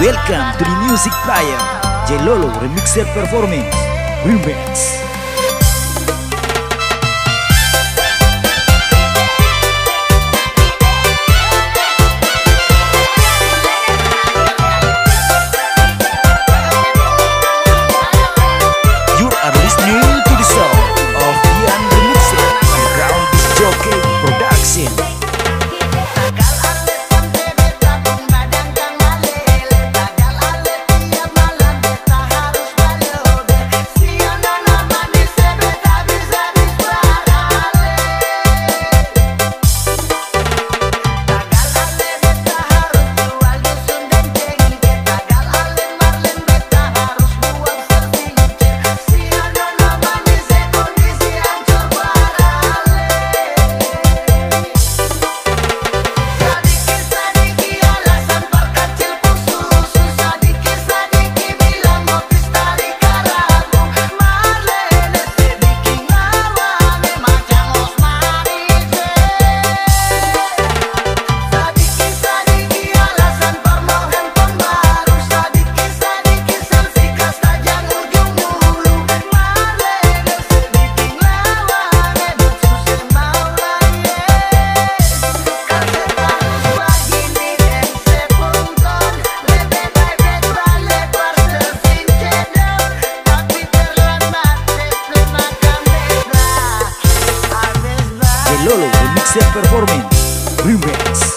Welcome to the music player Jelolo Remixer Performance Remix. Performance Remix.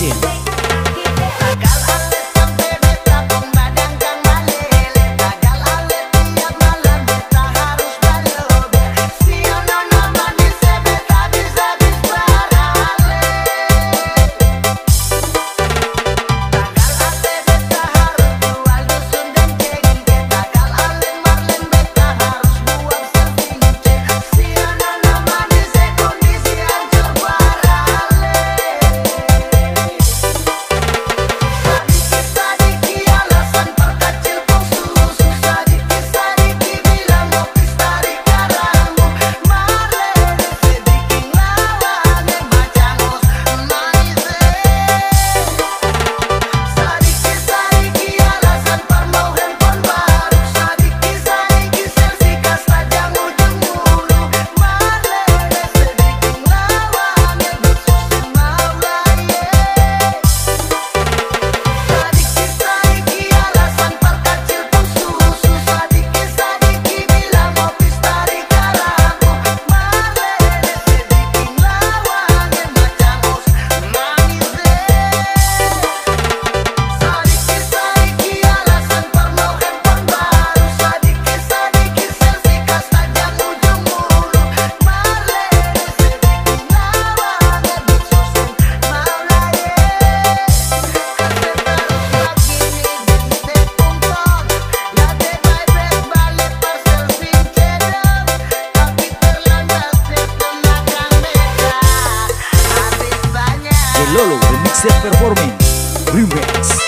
Yeah. Dance.